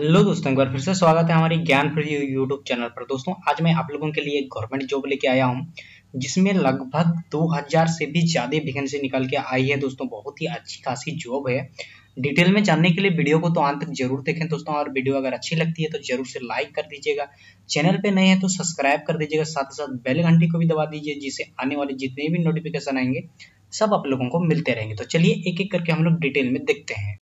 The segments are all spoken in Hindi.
हेलो दोस्तों, एक बार फिर से स्वागत है हमारी ज्ञान फ्री यूट्यूब चैनल पर। दोस्तों, आज मैं आप लोगों के लिए एक गवर्नमेंट जॉब लेके आया हूँ, जिसमें लगभग 2000 से भी ज़्यादा वैकेंसी निकल के आई है। दोस्तों, बहुत ही अच्छी खासी जॉब है। डिटेल में जानने के लिए वीडियो को तो अंत तक ज़रूर देखें दोस्तों, और वीडियो अगर अच्छी लगती है तो ज़रूर से लाइक कर दीजिएगा। चैनल पे नए हैं तो सब्सक्राइब कर दीजिएगा, साथ ही साथ बेल घंटी को भी दबा दीजिए, जिससे आने वाले जितने भी नोटिफिकेशन आएँगे, सब आप लोगों को मिलते रहेंगे। तो चलिए एक एक करके हम लोग डिटेल में देखते हैं।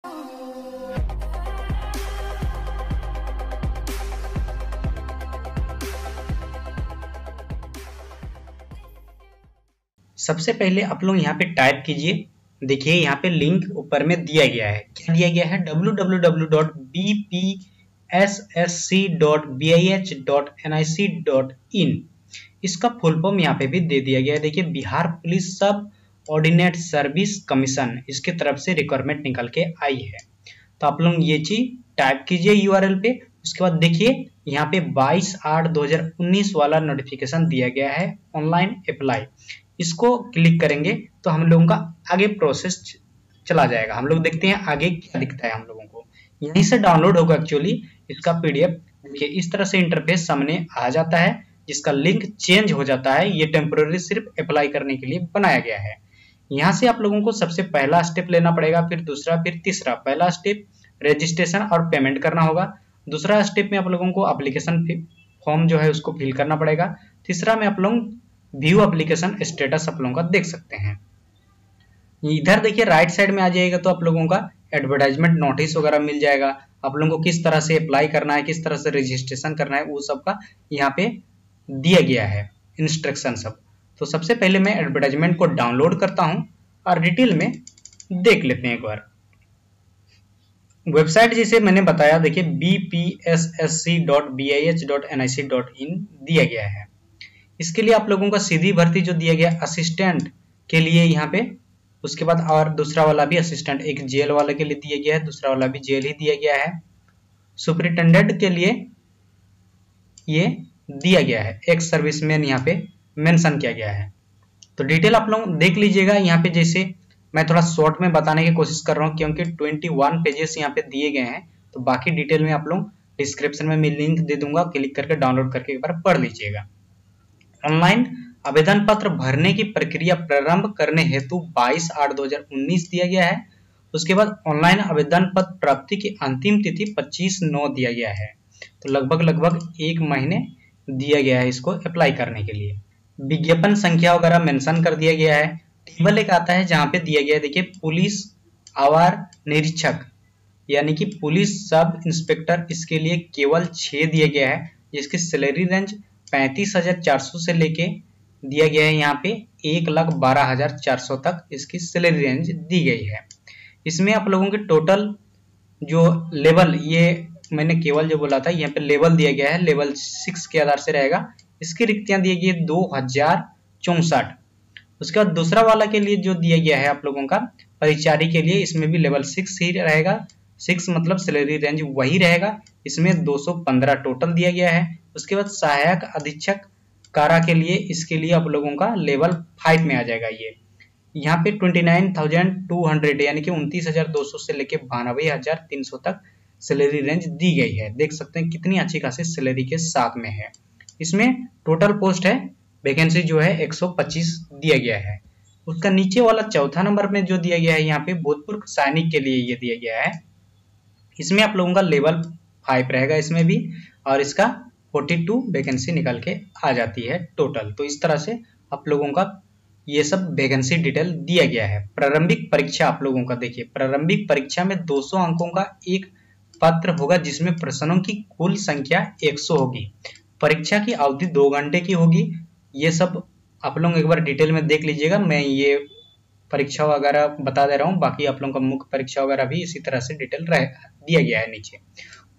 सबसे पहले आप लोग यहाँ पे टाइप कीजिए। देखिए, यहाँ पे लिंक ऊपर में दिया गया है। क्या दिया गया है? www.bpsc.bih.nic.in इसका फुल फॉर्म यहाँ पे भी दे दिया गया है। देखिए, Bihar police subordinate service commission इसके तरफ़ से रिक्वायरमेंट निकल के आई है। तो आप लोग ये चीज़ टाइप कीजिए यूआरएल पे। उसके बाद देखिए, यहाँ पे 22 आठ 2019 वाला नोटिफिकेशन दिया गया है। ऑनलाइन अप्लाई इसको क्लिक करेंगे तो हम लोगों का आगे प्रोसेस चला जाएगा। हम लोग देखते हैं आगे क्या दिखता है हम लोगों को। यहीं से डाउनलोड होगा एक्चुअली इसका पीडीएफ देखिए, इस तरह से इंटरफेस सामने आ जाता है, जिसका लिंक चेंज हो जाता है। ये टेम्पोररी सिर्फ़ अप्लाई करने के लिए बनाया गया है। यहाँ से आप लोगों को सबसे पहला स्टेप लेना पड़ेगा, फिर दूसरा, फिर तीसरा। पहला स्टेप रजिस्ट्रेशन और पेमेंट करना होगा। दूसरा स्टेप में आप लोगों को एप्लीकेशन फॉर्म जो है उसको फिल करना पड़ेगा। तीसरा में आप लोग व्यू एप्लीकेशन स्टेटस आप लोगों का देख सकते हैं। इधर देखिए राइट साइड में आ जाएगा तो आप लोगों का एडवर्टाइजमेंट नोटिस वगैरह मिल जाएगा। आप लोगों को किस तरह से अप्लाई करना है, किस तरह से रजिस्ट्रेशन करना है, वो सब का यहाँ पे दिया गया है इंस्ट्रक्शन सब। तो सबसे पहले मैं एडवर्टाइजमेंट को डाउनलोड करता हूँ और डिटेल में देख लेते हैं एक बार। वेबसाइट जैसे मैंने बताया, देखिए B P S S C dot B I H dot N I C dot in दिया गया है। इसके लिए आप लोगों का सीधी भर्ती जो दिया गया असिस्टेंट के लिए यहाँ पे, उसके बाद और दूसरा वाला भी असिस्टेंट, एक जेल वाले के लिए दिया गया है, दूसरा वाला भी जेल ही दिया गया है। सुपरिटेंडेंट के लिए ये दिया गया है, एक सर्विसमैन यहाँ पे मेंशन किया गया है। तो डिटेल आप लोग देख लीजिएगा, यहाँ पे जैसे मैं थोड़ा शॉर्ट में बताने की कोशिश कर रहा हूँ, क्योंकि 21 पेजेस यहाँ पे दिए गए हैं तो बाकी डिटेल में आप लोग डिस्क्रिप्शन में मैं लिंक दे दूँगा, क्लिक करके डाउनलोड करके एक बार पढ़ लीजिएगा। ऑनलाइन आवेदन पत्र भरने की प्रक्रिया प्रारंभ करने हेतु 22 आठ 2019 दिया गया है। उसके बाद ऑनलाइन आवेदन पत्र प्राप्ति की अंतिम तिथि 25 नौ दिया गया है। तो लगभग लगभग एक महीने दिया गया है इसको अप्लाई करने के लिए। विज्ञापन संख्या वगैरह मेंशन कर दिया गया है। टेबल एक आता है जहाँ पे दिया गया है, देखिए, पुलिस आवार निरीक्षक। यानी कि पुलिस सब इंस्पेक्टर इसके लिए केवल छह दिया गया है, जिसकी सैलरी रेंज पैंतीस हज़ार चार सौ से लेके दिया गया है यहाँ पे एक लाख बारह हज़ार चार सौ तक इसकी सैलरी रेंज दी गई है। इसमें आप लोगों के टोटल जो लेवल ये मैंने केवल जो बोला था, यहाँ पे लेवल दिया गया है लेवल सिक्स के आधार से रहेगा। इसकी रिक्तियाँ दी गई है दो हज़ार चौसठ। उसके बाद दूसरा वाला के लिए जो दिया गया है आप लोगों का, परिचारी के लिए, इसमें भी लेवल सिक्स ही रहेगा। सिक्स मतलब सैलरी रेंज वही रहेगा। इसमें 215 टोटल दिया गया है। उसके बाद सहायक अधीक्षक कारा के लिए, इसके लिए आप लोगों का लेवल फाइव में आ जाएगा ये। यहाँ पे twenty nine thousand two hundred यानी कि उनतीस हज़ार दो सौ से लेके बानवे हज़ार तीन सौ तक सैलरी रेंज दी गई है। देख सकते हैं कितनी अच्छी खासी सैलरी के साथ में है। इसमें टोटल पोस्ट है वैकेंसी जो है 125 दिया गया है। उसका नीचे वाला चौथा नंबर में जो दिया गया है, यहाँ पे भूतपूर्व सैनिक के लिए ये दिया गया है। इसमें आप लोगों का लेवल फाइव रहेगा इसमें भी, और इसका 42 वैकेंसी निकल के आ जाती है टोटल तो इस तरह से आप लोगों का ये सब वैकेंसी डिटेल दिया गया है। प्रारंभिक परीक्षा आप लोगों का, देखिए, प्रारंभिक परीक्षा में 200 अंकों का एक पत्र होगा, जिसमें प्रश्नों की कुल संख्या 100 होगी। परीक्षा की अवधि दो घंटे की होगी। ये सब आप लोग एक बार डिटेल में देख लीजिएगा। मैं ये परीक्षा वगैरह बता दे रहा हूँ। बाकी आप लोगों का मुख्य परीक्षा वगैरह भी इसी तरह से डिटेल रह, दिया गया है नीचे।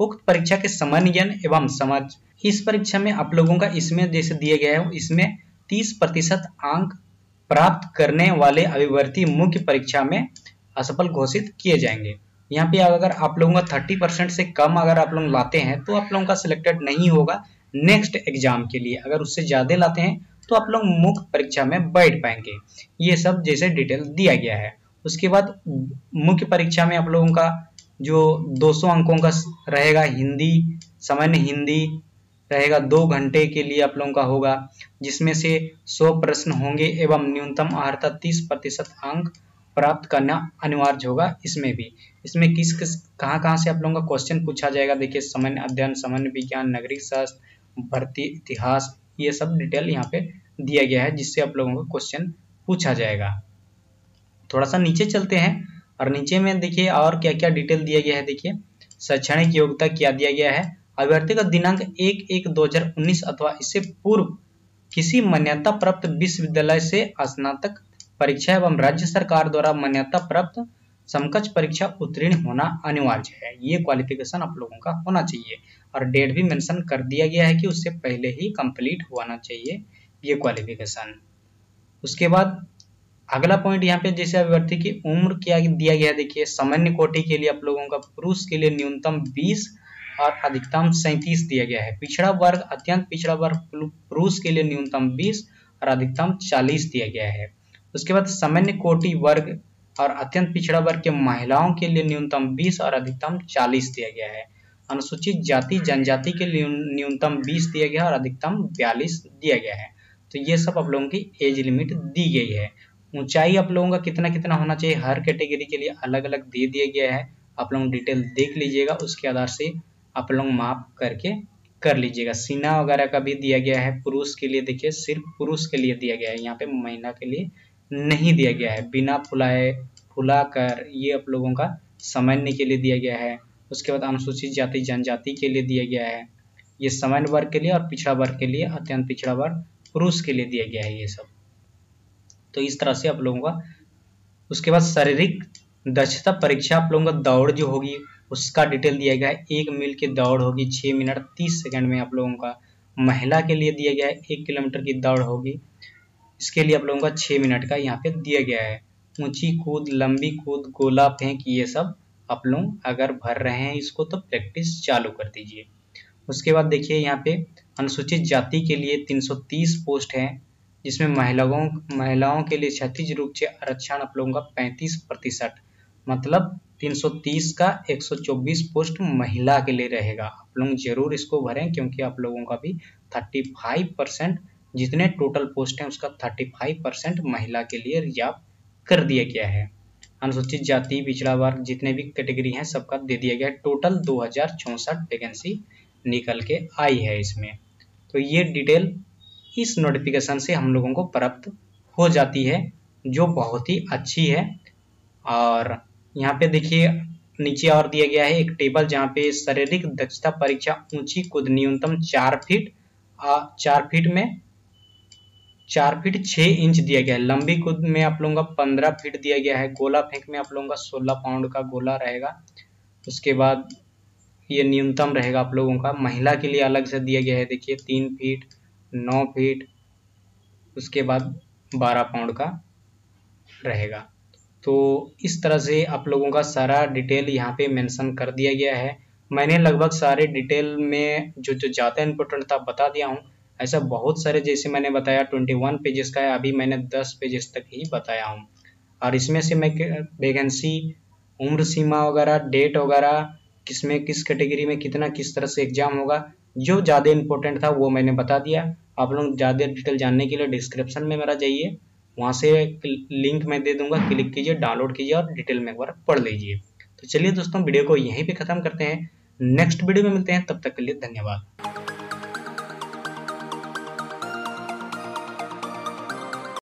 उक्त परीक्षा के सामान्य ज्ञान एवं समाज। इस परीक्षा में आप लोगों का इसमें जैसे दिया गया है। इसमें 30 प्रतिशत अंक प्राप्त करने वाले अभिवर्ती मुख्य परीक्षा में असफल घोषित किए जाएँगे। यहाँ पे अगर आप लोगों का 30 परसेंट से कम अगर आप लोग लाते हैं तो आप लोगों का सिलेक्टेड नहीं होगा नेक्स्ट एग्ज़ाम के लिए। अगर उससे ज़्यादा लाते हैं तो आप लोग मुख्य परीक्षा में बैठ पाएँगे। ये सब जैसे डिटेल दिया गया है। उसके बाद मुख्य परीक्षा में आप लोगों का जो 200 अंकों का रहेगा हिंदी, सामान्य हिंदी रहेगा दो घंटे के लिए आप लोगों का होगा, जिसमें से 100 प्रश्न होंगे एवं न्यूनतम अर्हता 30 प्रतिशत अंक प्राप्त करना अनिवार्य होगा इसमें भी। इसमें किस किस कहाँ कहाँ से आप लोगों का क्वेश्चन पूछा जाएगा? देखिए, सामान्य अध्ययन, सामान्य विज्ञान नागरिक शास्त्र, भर्ती, इतिहास, ये सब डिटेल यहाँ पे दिया गया है, जिससे आप लोगों का क्वेश्चन पूछा जाएगा। थोड़ा सा नीचे चलते हैं। और नीचे में देखिए और क्या क्या डिटेल दिया गया है, देखिए। शैक्षणिक योग्यता क्या दिया गया है? अभ्यर्थी का दिनांक एक एक दो हज़ार उन्नीस अथवा इससे पूर्व किसी मान्यता प्राप्त विश्वविद्यालय से स्नातक परीक्षा एवं राज्य सरकार द्वारा मान्यता प्राप्त समकक्ष परीक्षा उत्तीर्ण होना अनिवार्य है। ये क्वालिफिकेशन आप लोगों का होना चाहिए। और डेट भी मेंशन कर दिया गया है कि उससे पहले ही कंप्लीट होना चाहिए ये क्वालिफिकेशन उसके बाद अगला पॉइंट यहाँ पे जैसे अभ्यर्थी की उम्र क्या, दिया गया, देखिए, सामान्य कोटि के लिए आप लोगों का पुरुष के लिए न्यूनतम 20 और अधिकतम सैंतीस दिया गया है। पिछड़ा वर्ग, अत्यंत पिछड़ा वर्ग पुरुष के लिए न्यूनतम 20 और अधिकतम 40 दिया गया है। उसके बाद सामान्य कोटि वर्ग और अत्यंत पिछड़ा वर्ग के महिलाओं के लिए न्यूनतम 20 और अधिकतम 40 दिया गया है। अनुसूचित जाति, जनजाति के लिए न्यूनतम 20 दिया गया और अधिकतम 42 दिया गया है। तो ये सब आप लोगों की एज लिमिट दी गई है। ऊंचाई आप लोगों का कितना कितना होना चाहिए, हर कैटेगरी के लिए अलग अलग दे दिया गया है। आप लोग डिटेल देख लीजिएगा, उसके आधार से आप लोग माप करके कर लीजिएगा। सीना वगैरह का भी दिया गया है, पुरुष के लिए देखिए, सिर्फ़ पुरुष के लिए दिया गया है, यहाँ पे महिला के लिए नहीं दिया गया है। बिना फुलाए फुला कर ये आप लोगों का सामान्य के लिए दिया गया है। उसके बाद अनुसूचित जाति, जनजाति के लिए दिया गया है। ये सामान्य वर्ग के लिए और पिछड़ा वर्ग के लिए, अत्यंत पिछड़ा वर्ग पुरुष के लिए दिया गया है ये सब। तो इस तरह से आप लोगों का, उसके बाद शारीरिक दक्षता परीक्षा आप लोगों का दौड़ जो होगी, उसका डिटेल दिया गया है। एक मील की दौड़ होगी छः मिनट तीस सेकंड में आप लोगों का, महिला के लिए दिया गया है, एक किलोमीटर की दौड़ होगी। इसके लिए आप लोगों का छः मिनट का यहाँ पे दिया गया है। ऊँची कूद, लंबी कूद, गोला फेंक, ये सब आप लोग अगर भर रहे हैं इसको तो प्रैक्टिस चालू कर दीजिए। उसके बाद देखिए यहाँ पे अनुसूचित जाति के लिए 330 पोस्ट हैं। जिसमें महिलाओं महिलाओं के लिए क्षतिज रूप से आरक्षण आप लोगों का पैंतीस प्रतिशत मतलब 330 का 124 पोस्ट महिला के लिए रहेगा। आप लोग ज़रूर इसको भरें, क्योंकि आप लोगों का भी 35 परसेंट जितने टोटल पोस्ट हैं, उसका 35 परसेंट महिला के लिए रिज़र्व कर दिया गया है। अनुसूचित जाति, पिछड़ा वर्ग, जितने भी कैटेगरी हैं, सबका दे दिया गया है। टोटल दो वैकेंसी निकल के आई है इसमें। तो ये डिटेल इस नोटिफिकेशन से हम लोगों को प्राप्त हो जाती है, जो बहुत ही अच्छी है। और यहाँ पे देखिए, नीचे और दिया गया है एक टेबल जहाँ पे शारीरिक दक्षता परीक्षा ऊँची कूद न्यूनतम चार फीट चार फीट में, चार फीट छः इंच दिया गया है। लंबी कूद में आप लोगों का पंद्रह फीट दिया गया है। गोला फेंक में आप लोगों का सोलह पाउंड का गोला रहेगा। उसके बाद ये न्यूनतम रहेगा आप लोगों का। महिला के लिए अलग से दिया गया है, देखिए, तीन फीट नौ फीट, उसके बाद बारह पाउंड का रहेगा। तो इस तरह से आप लोगों का सारा डिटेल यहाँ पे मेंशन कर दिया गया है। मैंने लगभग सारे डिटेल में जो जो ज़्यादा इम्पोर्टेंट था बता दिया हूँ। ऐसा बहुत सारे जैसे मैंने बताया ट्वेंटी वन पेजेस का है, अभी मैंने दस पेजेस तक ही बताया हूँ। और इसमें से मैं वैकेंसी उम्र सीमा वगैरह डेट वगैरह किसमें किस कैटेगरी में कितना, किस तरह से एग्ज़ाम होगा जो ज़्यादा इंपॉर्टेंट था, वो मैंने बता दिया। आप लोग ज़्यादा डिटेल जानने के लिए डिस्क्रिप्शन में मेरा जाइए। वहाँ से लिंक मैं दे दूँगा क्लिक कीजिए डाउनलोड कीजिए और डिटेल में एक बार पढ़ लीजिए। तो चलिए दोस्तों वीडियो को यहीं पे ख़त्म करते हैं। नेक्स्ट वीडियो में मिलते हैं, तब तक के लिए धन्यवाद।